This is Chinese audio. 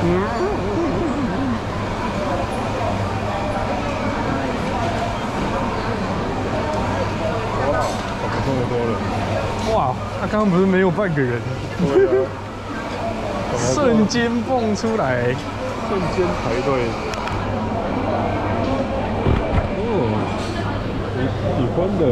哇！怎么这么多人？哇！他刚刚不是没有半个人，瞬间蹦出来，瞬间排队。哦，你喜欢的。